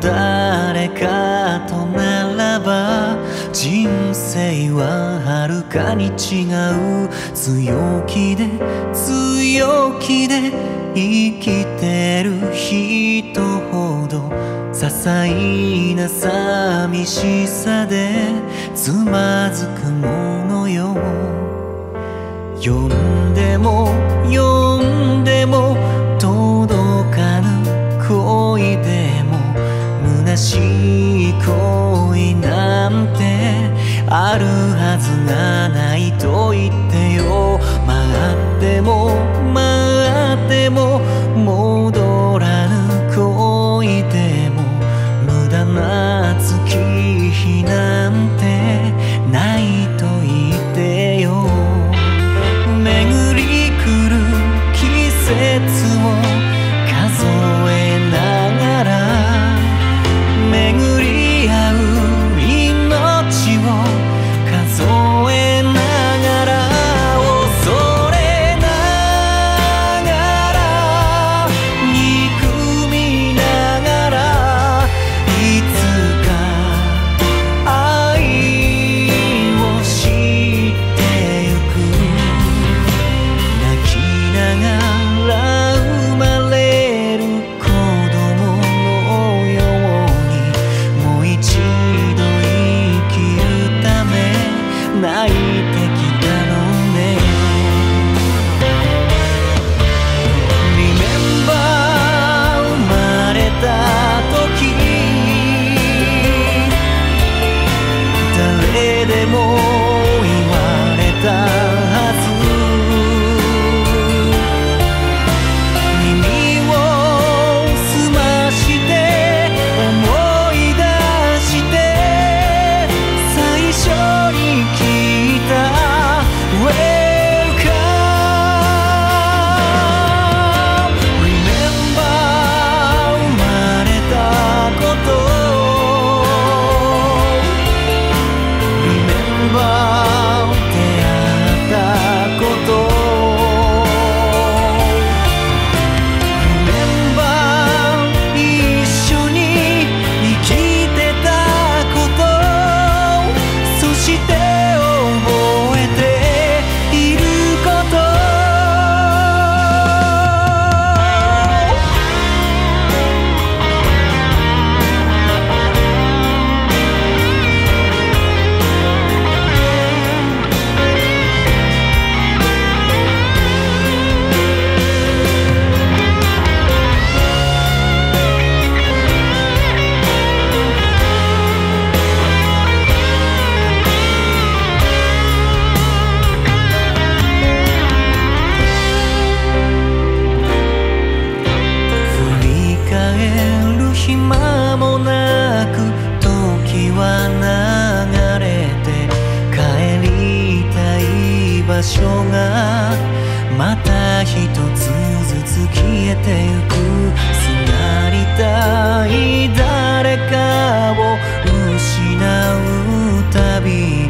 誰かとならば人生ははるかに違う強気で強気で生きてる人ほど些細な寂しさでつまずくものよ。呼んでも呼んでもあるはずがない。がまた一つずつ消えてゆく。すがりたい誰かを失う旅。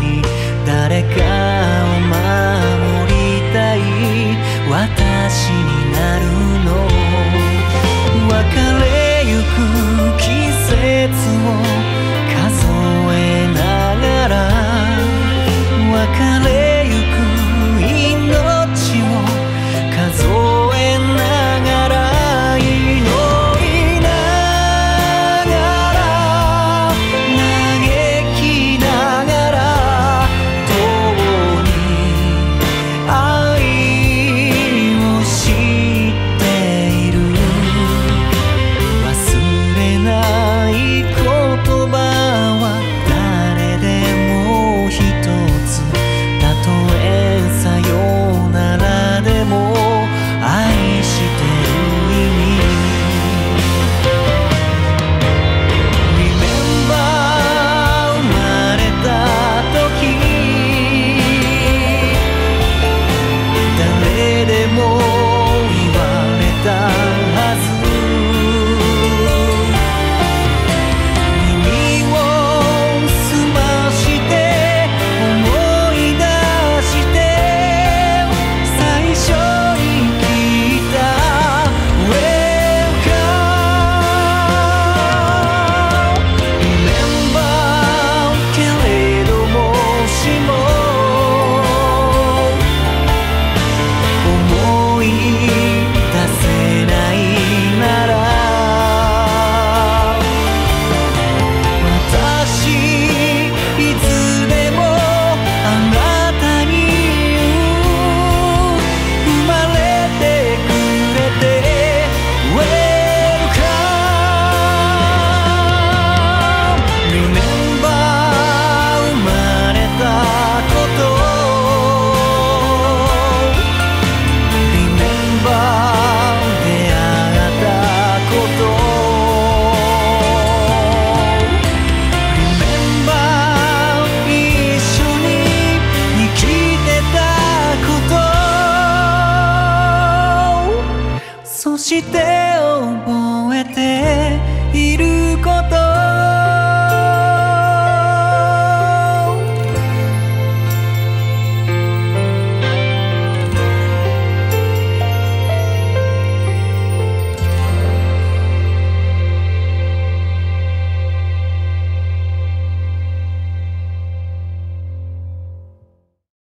そして覚えていること